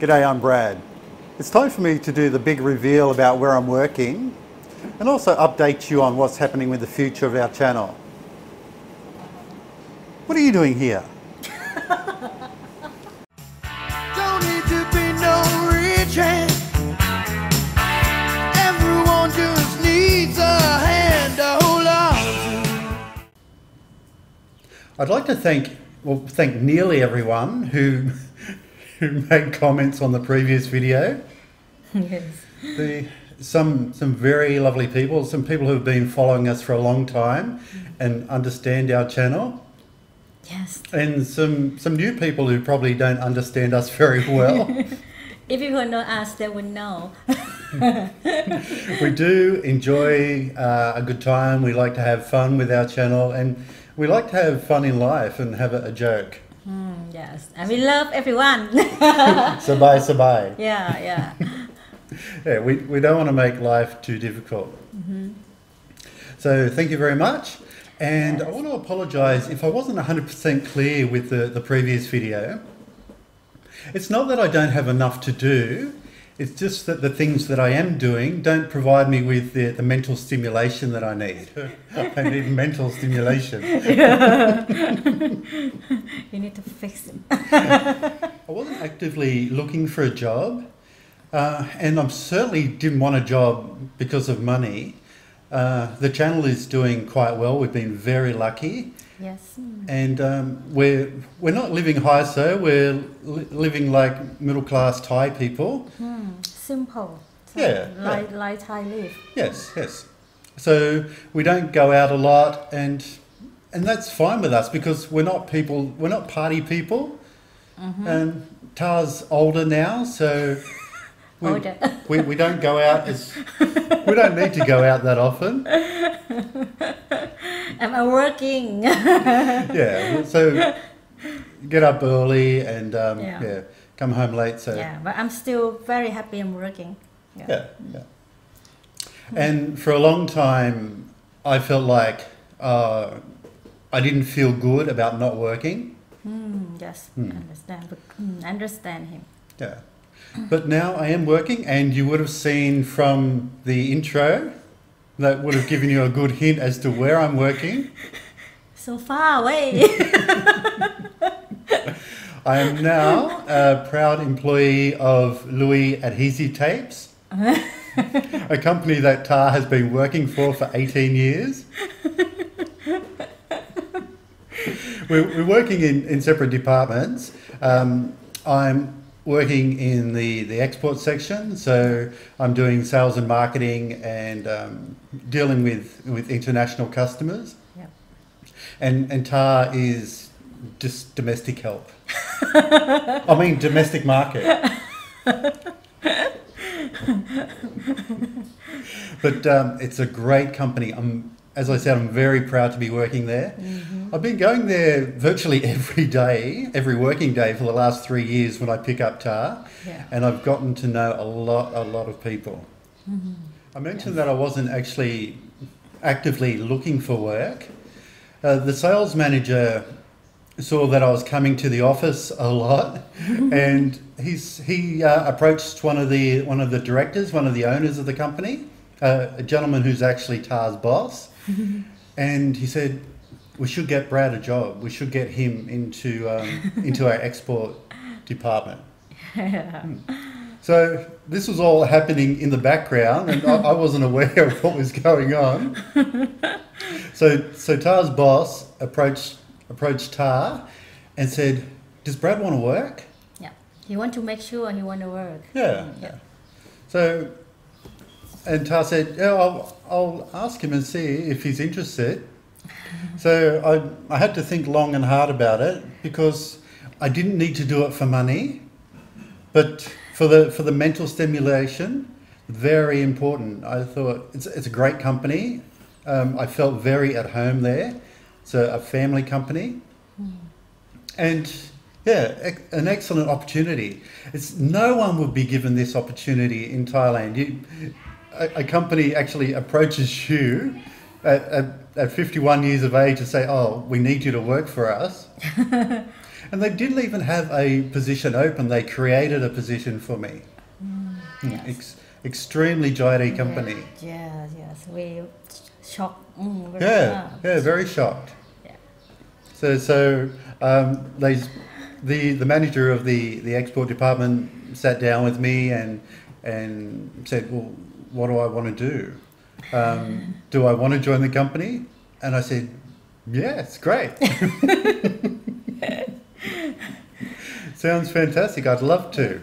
G'day, I'm Brad. It's time for me to do the big reveal about where I'm working and also update you on what's happening with the future of our channel. What are you doing here? Don't need to be no rich hand. Everyone just needs a hand to hold on to. I'd like to thank, well, thank nearly everyone who, who made comments on the previous video. yes. The, some, some very lovely people, some people who have been following us for a long time and understand our channel. Yes. And some, some new people who probably don't understand us very well. If people know us, they will know. we do enjoy uh, a good time. We like to have fun with our channel, and we like to have fun in life and have a, a joke. Mm, yes. And we love everyone. Sabai, sabai. yeah, yeah. Yeah, we, we don't want to make life too difficult. So thank you very much. And I want to apologise if I wasn't 100% clear with the, the previous video. It's not that I don't have enough to do, it's just that the things that I am doing don't provide me with the, the mental stimulation that I need. I need mental stimulation. You need to fix it. I wasn't actively looking for a job, uh, and I certainly didn't want a job because of money. Uh, the channel is doing quite well. We've been very lucky, Yes. and um, we're we're not living high, so we're li- living like middle class Thai people. Hmm. Simple. So Yeah, Like, like Thai live. Yes, yes. So we don't go out a lot, and and that's fine with us because we're not people. We're not party people. And Ta's older now, so we, Older. we we don't go out as we don't need to go out that often. Am I working? Yeah, so get up early and um, Yeah. yeah. come home late. So yeah, but I'm still very happy I'm working. Yeah. Yeah, yeah. And for a long time, I felt like uh, I didn't feel good about not working. Hmm, yes, Hmm. understand. But, hmm, understand him. Yeah. But now I am working, and you would have seen from the intro that would have given you a good hint as to where I'm working. So far away. I am now a proud employee of Louis Adhesive Tapes, a company that Ta has been working for for 18 years. we're, we're working in, in separate departments. Um, I'm working in the, the export section, so I'm doing sales and marketing and um, dealing with, with international customers. Yep. And, and Ta is just domestic help. I mean, domestic market. but um, it's a great company. I'm, as I said, I'm very proud to be working there. I've been going there virtually every day, every working day for the last three years when I pick up Ta, Yeah. and I've gotten to know a lot, a lot of people. I mentioned that I wasn't actually actively looking for work. Uh, the sales manager saw that I was coming to the office a lot, and he's he uh, approached one of the one of the directors, one of the owners of the company, uh, a gentleman who's actually Ta's boss, and he said, "We should get Brad a job. We should get him into um, into our export department." Hmm. So this was all happening in the background, and I, I wasn't aware of what was going on. So, so Ta's boss approached approached Ta and said, "Does Brad want to work?" Yeah. He want to make sure he want to work. Yeah, yeah. So, and Ta said, "Yeah, I'll, I'll ask him and see if he's interested." So I, I had to think long and hard about it because I didn't need to do it for money, but for the for the mental stimulation, very important. I thought it's it's a great company. Um, I felt very at home there. It's a, a family company, and yeah, ec- an excellent opportunity. It's no one would be given this opportunity in Thailand. You, a, a company actually approaches you at, at, at 51 years of age to say, "Oh, we need you to work for us," And they didn't even have a position open. They created a position for me. Mm, yes. Ex- extremely JD company. Yes, yes. We shocked. Mm, Yeah, ah, yeah, very shocked. Yeah. So, so um, they, the the manager of the the export department sat down with me and and said, "Well, what do I want to do? Um, do I want to join the company?" And I said, "Yeah, it's great. Sounds fantastic. I'd love to."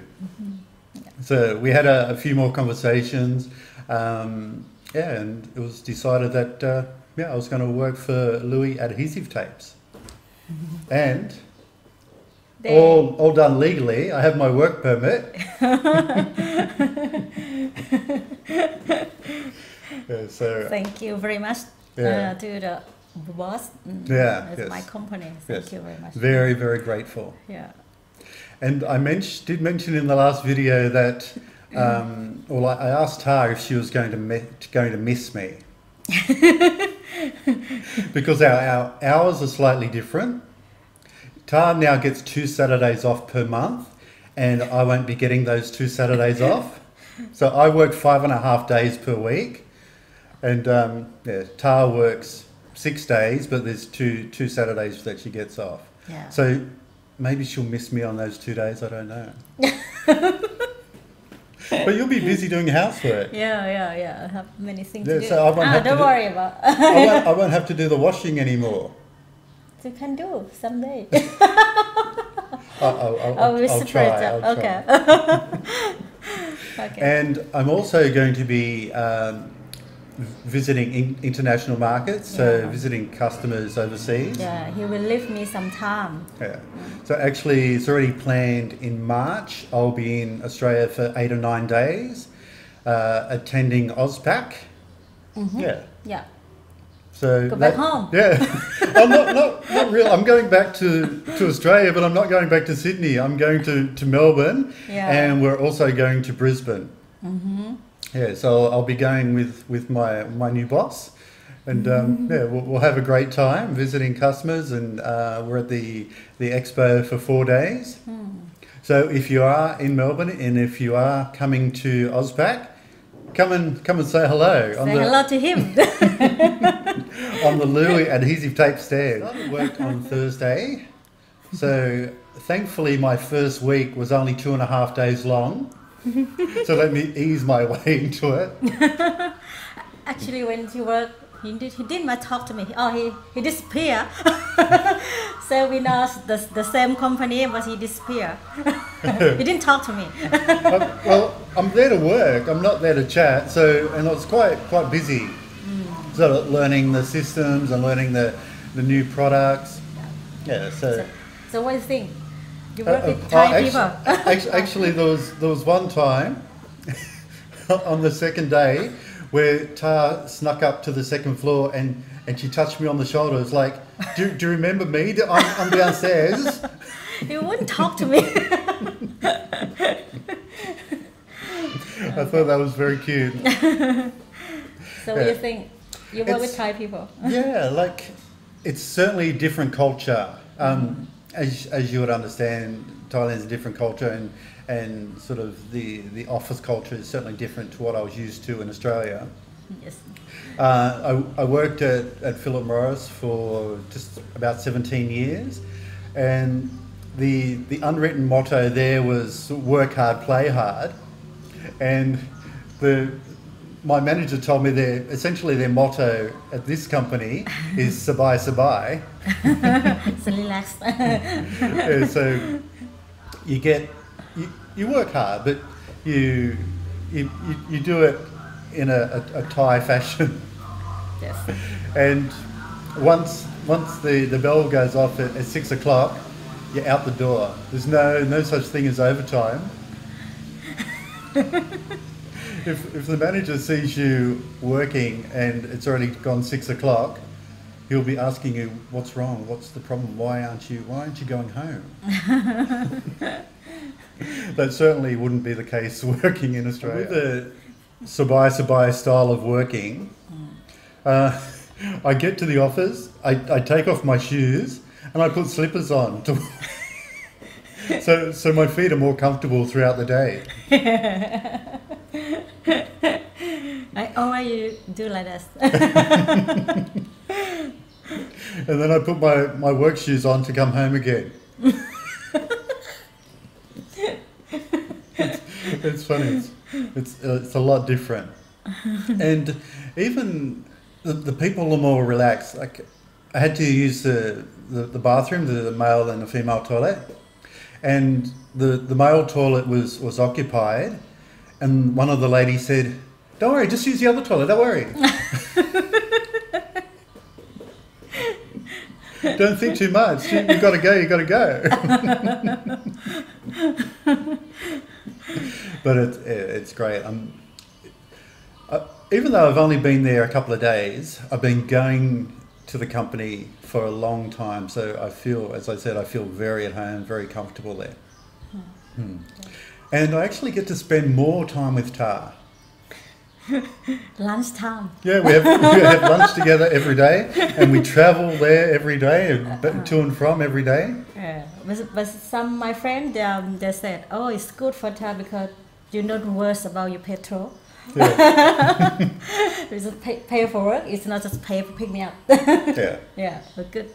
So we had a, a few more conversations. Um, yeah, and it was decided that uh, yeah, I was going to work for Louis Adhesive Tapes, and They- all all done legally. I have my work permit. yeah, so Thank you very much Yeah. uh, to the boss. Mm, Yeah, yes. my company. Thank Yes. you very much. very very grateful. Yeah. And I mentioned did mention in the last video that um, well, I, I asked her if she was going to mi- going to miss me because our, our hours are slightly different. Ta now gets two Saturdays off per month, and I won't be getting those two Saturdays off. So I work five and a half days per week, and um, yeah, Ta works six days, but there's two two Saturdays that she gets off. Yeah. So maybe she'll miss me on those two days. I don't know. but you'll be busy doing housework. Yeah, yeah, yeah. I have many things Yeah, to do. so I won't ah, have don't do- worry about. I won't, I won't have to do the washing anymore. you can do someday. I'll, I'll, I'll, I will I'll try. I'll try. Okay. Okay. And I'm also going to be um, visiting in, international markets, so Yeah. visiting customers overseas. yeah, he will leave me some time. Yeah. So actually, it's already planned in March. I'll be in Australia for eight or nine days, uh, attending AUSPACK. Yeah. Yeah. So Go back home. Yeah, I'm not, not not real. I'm going back to, to Australia, but I'm not going back to Sydney. I'm going to, to Melbourne, Yeah. and we're also going to Brisbane. Mm-hmm. Yeah, so I'll be going with, with my my new boss, and um, yeah, we'll, we'll have a great time visiting customers, and uh, we're at the the expo for four days. So if you are in Melbourne, and if you are coming to AUSPACK, come and come and say hello. Say hello to him. on the Louis adhesive tape stand. I worked on Thursday, so thankfully my first week was only two and a half days long. so let me ease my way into it. Actually, when he work, he did he didn't much talk to me. Oh, he he disappeared. so we know the the same company, but he disappeared. he didn't talk to me. Well, I'm there to work. I'm not there to chat. So and I was quite quite busy, sort of learning the systems and learning the the new products. Yeah. So. So, so what do you think? You Uh, work uh, with oh, Thai actu- people. Actually, there was there was one time on the second day where Ta snuck up to the second floor and, and she touched me on the shoulder. It's like, do, do you remember me? I'm, I'm downstairs. you wouldn't talk to me. I thought that was very cute. so what do you think? You work with Thai people. Yeah, like it's certainly a different culture. Um, as, as you would understand, Thailand's a different culture, and and sort of the, the office culture is certainly different to what I was used to in Australia. Yes. Uh, I, I worked at, at Philip Morris for just about 17 years, and the the unwritten motto there was work hard, play hard, and the my manager told me their essentially their motto at this company is sabai sabai. So relax. Yeah, so you get you, you work hard, but you you, you, you do it in a, a, a Thai fashion. yes. And once once the, the bell goes off at, at six o'clock, you're out the door. There's no no such thing as overtime. If, if the manager sees you working and it's already gone six o'clock, he'll be asking you, "What's wrong? What's the problem? Why aren't you Why aren't you going home?" that certainly wouldn't be the case working in Australia. With the Sabai Sabai style of working, uh, I get to the office, I, I take off my shoes, and I put slippers on to, so, so my feet are more comfortable throughout the day. I always do like this. And then I put my, my work shoes on to come home again. it's, it's funny. It's, it's, uh, it's a lot different. And even the, the people are more relaxed. Like, I had to use the, the, the bathroom, the, the male and the female toilet. And the, the male toilet was, was occupied. And one of the ladies said, Don't worry, just use the other toilet, don't worry. Don't think too much. You, have got to go. you've got to go. but it, it's great. I'm, uh, even though I've only been there a couple of days, I've been going to the company for a long time. So I feel, as I said, I feel very at home, very comfortable there. Hmm. And I actually get to spend more time with Ta. Lunchtime. Yeah, we have, we have lunch together every day, and we travel there every day, and to and from every day. Yeah, but, but some my friend um, they said, oh, it's good for Ta because you don't worry about your petrol. Yeah, It's just pay, pay for work. It's not just pay for pick me up. yeah, yeah, but good.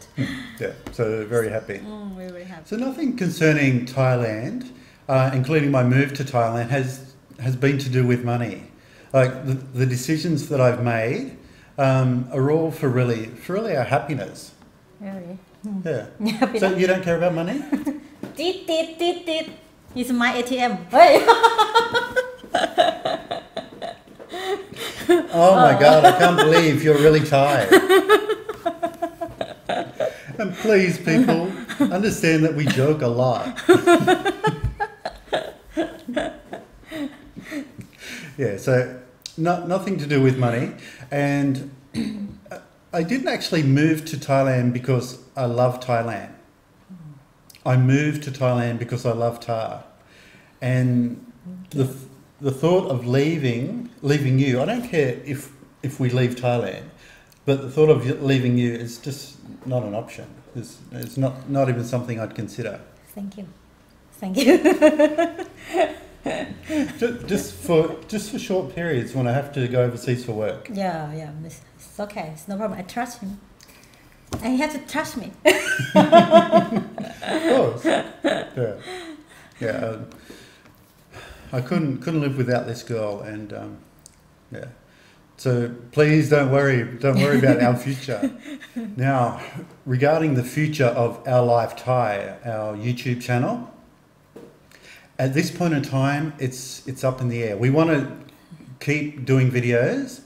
yeah. So very happy. Mm, very happy. So nothing concerning Thailand, uh, including my move to Thailand, has has been to do with money. Like the, the decisions that I've made um, are all for really for really our happiness. Really. Yeah. Happy So you don't care about money? Teet, teet, teet, teet. It's my ATM. Hey. Oh my God! I can't believe you're really tired. And please, people, understand that we joke a lot. yeah, so no, nothing to do with money. And I didn't actually move to Thailand because I love Thailand. I moved to Thailand because I love Ta. And the, the thought of leaving, leaving you, I don't care if, if we leave Thailand, but the thought of leaving you is just not an option. It's, it's not, not even something I'd consider. Thank you. Thank you. Just, just for just for short periods when I have to go overseas for work. yeah, yeah. It's, it's okay. It's no problem. I trust him. And he has to trust me. Of course. Yeah. Yeah. Um, I couldn't couldn't live without this girl, and um, yeah. So please don't worry. Don't worry about our future. Now, regarding the future of our life Thai, our YouTube channel. At this point in time, it's it's up in the air. We want to keep doing videos,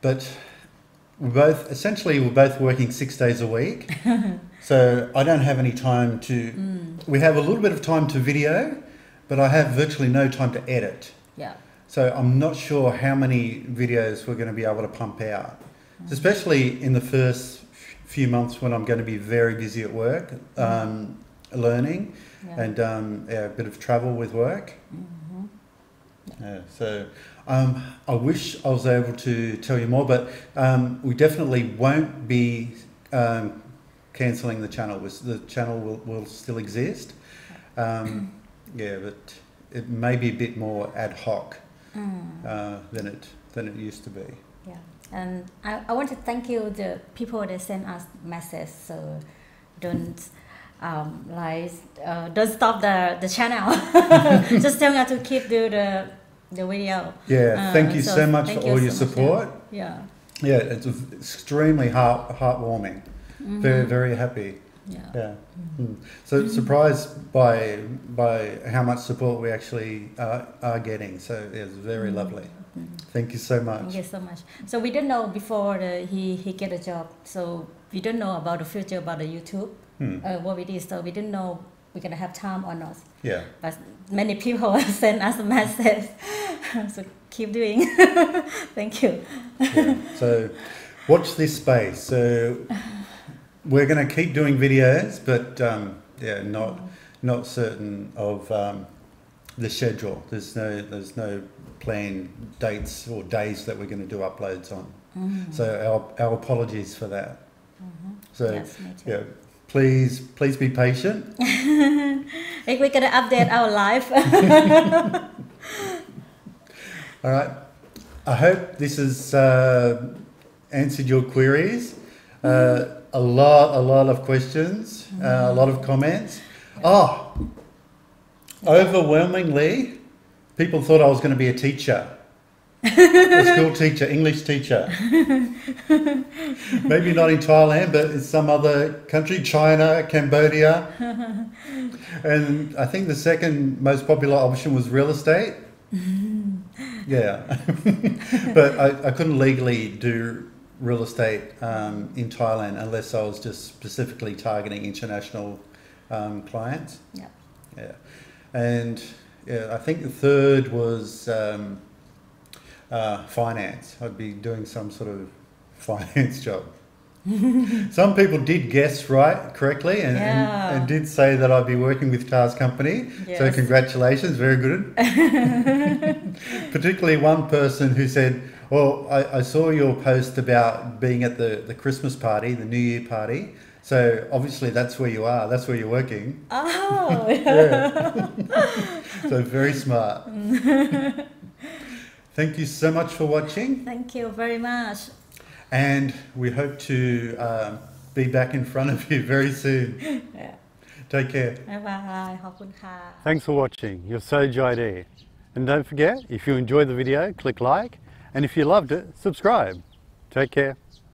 but we're both essentially we're both working six days a week. so I don't have any time to. Mm. We have a little bit of time to video, but I have virtually no time to edit. Yeah. So I'm not sure how many videos we're going to be able to pump out, mm. especially in the first few months when I'm going to be very busy at work, mm. um, learning, Yeah. and um, yeah, a bit of travel with work. Mhm. Yeah, so um, I wish I was able to tell you more, but um, we definitely won't be um, cancelling the channel. The channel will, will still exist. Um, yeah, but it may be a bit more ad hoc Mm. uh, than it than it used to be. Yeah, and I, I want to thank you the people that send us messages. So don't um, like uh, don't stop the the channel. Just tell us to keep do the the video. Yeah, Uh, thank you so so much for all so your much, support. Yeah. Yeah, it's extremely heart heartwarming. Very very happy. Yeah. Yeah. Mm. So surprised by by how much support we actually uh, are getting. So yeah, it's very lovely. Thank you so much. Thank you so much. So we didn't know before the, he he get a job. So we don't know about the future about the YouTube. Hmm. Uh, what we did. So we didn't know we're gonna have time or not. Yeah. But many people send us a message. so keep doing. Thank you. yeah. So watch this space. So we're going to keep doing videos, but um, yeah, not not certain of um, the schedule. There's no there's no planned dates or days that we're going to do uploads on. So our our apologies for that. So yes, yeah, please please be patient. if we're gonna update our life. All right. I hope this has uh, answered your queries. Uh, a lot, a lot of questions, uh, a lot of comments. Oh, overwhelmingly, people thought I was going to be a teacher, a school teacher, English teacher. Maybe not in Thailand, but in some other country, China, Cambodia. And I think the second most popular option was real estate. Yeah, but I, I couldn't legally do real estate um, in Thailand unless I was just specifically targeting international um, clients. Yeah. Yeah, and yeah, I think the third was um, uh, finance. I'd be doing some sort of finance job. some people did guess right correctly and, Yeah. and, and did say that I'd be working with Tars Company. So congratulations, very good. Particularly one person who said, "Well, I, I saw your post about being at the, the Christmas party, the New Year party. So obviously that's where you are. That's where you're working. Oh, Yeah. so very smart. Thank you so much for watching. Thank you very much. And we hope to uh, be back in front of you very soon. yeah. Take care. Bye bye. Thanks for watching. You're so joy. And don't forget, if you enjoyed the video, click like. And if you loved it, subscribe. Take care.